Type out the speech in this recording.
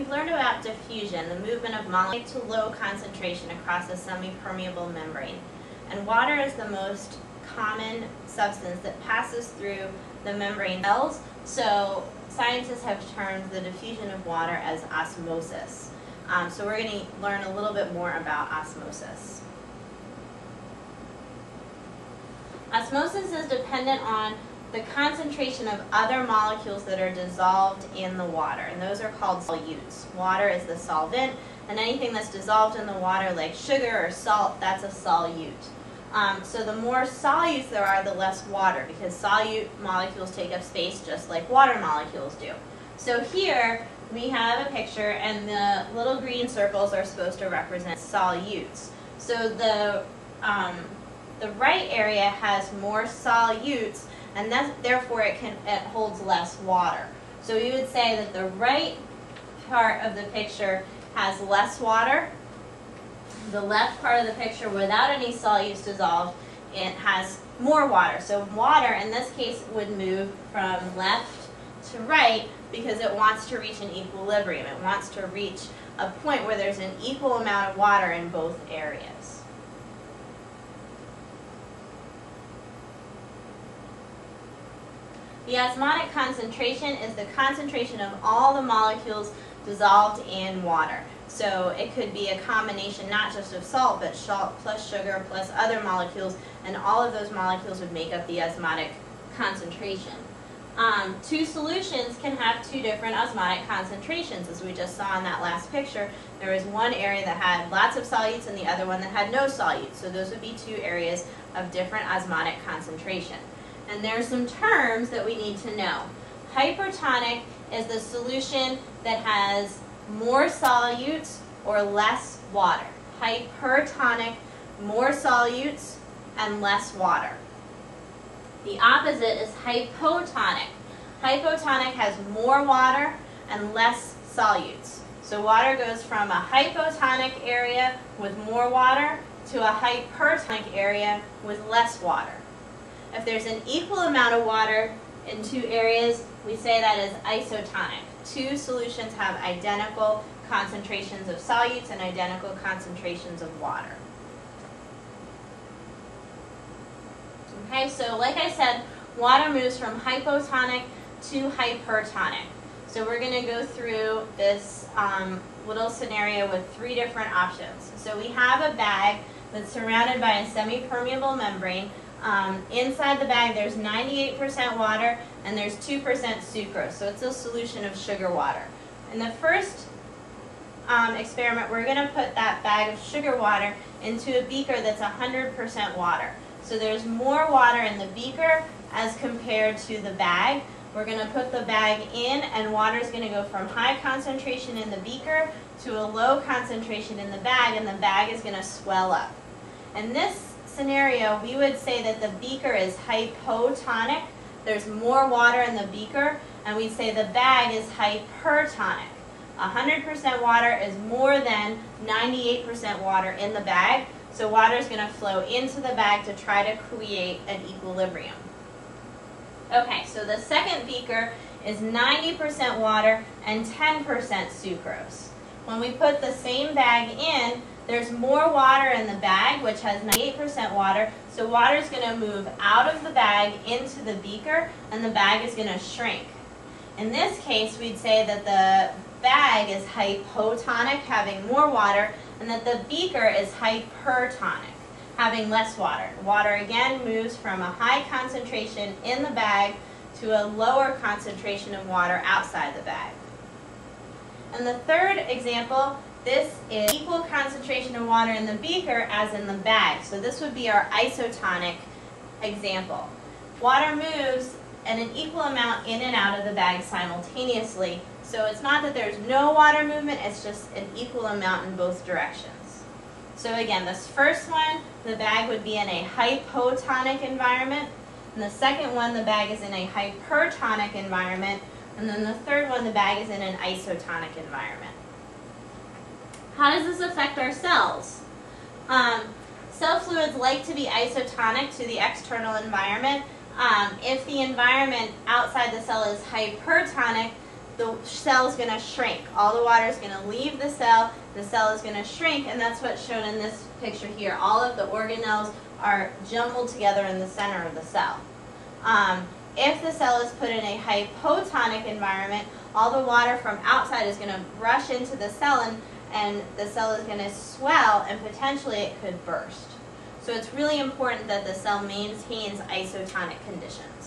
We've learned about diffusion, the movement of molecules to low concentration across a semi-permeable membrane. And water is the most common substance that passes through the membrane cells. So scientists have termed the diffusion of water as osmosis. Um, so we're going to learn a little bit more about osmosis. Osmosis is dependent on the concentration of other molecules that are dissolved in the water, and those are called solutes. Water is the solvent, and anything that's dissolved in the water, like sugar or salt, that's a solute. Um, so the more solutes there are, the less water, because solute molecules take up space just like water molecules do. So here we have a picture, and the little green circles are supposed to represent solutes. So the um, the right area has more solutes, and therefore it, can, it holds less water. So we would say that the right part of the picture has less water. The left part of the picture without any solutes dissolved, it has more water. So water in this case would move from left to right because it wants to reach an equilibrium. It wants to reach a point where there's an equal amount of water in both areas. The osmotic concentration is the concentration of all the molecules dissolved in water. So it could be a combination not just of salt, but salt plus sugar plus other molecules, and all of those molecules would make up the osmotic concentration. Um, two solutions can have two different osmotic concentrations, as we just saw in that last picture. There was one area that had lots of solutes and the other one that had no solutes. So those would be two areas of different osmotic concentration. And there are some terms that we need to know. Hypertonic is the solution that has more solutes or less water. Hypertonic, more solutes and less water. The opposite is hypotonic. Hypotonic has more water and less solutes. So water goes from a hypotonic area with more water to a hypertonic area with less water. If there's an equal amount of water in two areas, we say that is isotonic. Two solutions have identical concentrations of solutes and identical concentrations of water. Okay, so like I said, water moves from hypotonic to hypertonic. So we're going to go through this um, little scenario with three different options. So we have a bag that's surrounded by a semi-permeable membrane um, inside the bag, there's 98% water and there's 2% sucrose, so it's a solution of sugar water. In the first um, experiment, we're going to put that bag of sugar water into a beaker that's 100% water. So there's more water in the beaker as compared to the bag. We're going to put the bag in and water is going to go from high concentration in the beaker to a low concentration in the bag and the bag is going to swell up. And this scenario, we would say that the beaker is hypotonic. There's more water in the beaker, and we'd say the bag is hypertonic. 100% water is more than 98% water in the bag, so water is going to flow into the bag to try to create an equilibrium. Okay, so the second beaker is 90% water and 10% sucrose. When we put the same bag in, there's more water in the bag, which has 98% water, so water is going to move out of the bag into the beaker, and the bag is going to shrink. In this case, we'd say that the bag is hypotonic, having more water, and that the beaker is hypertonic, having less water. Water again moves from a high concentration in the bag to a lower concentration of water outside the bag. And the third example this is equal concentration of water in the beaker as in the bag. So this would be our isotonic example. Water moves at an equal amount in and out of the bag simultaneously. So it's not that there's no water movement, it's just an equal amount in both directions. So again, this first one, the bag would be in a hypotonic environment. And the second one, the bag is in a hypertonic environment. And then the third one, the bag is in an isotonic environment. How does this affect our cells? Um, cell fluids like to be isotonic to the external environment. Um, if the environment outside the cell is hypertonic, the cell is going to shrink. All the water is going to leave the cell, the cell is going to shrink, and that's what's shown in this picture here. All of the organelles are jumbled together in the center of the cell. Um, if the cell is put in a hypotonic environment, all the water from outside is going to rush into the cell and, and the cell is going to swell and potentially it could burst. So it's really important that the cell maintains isotonic conditions.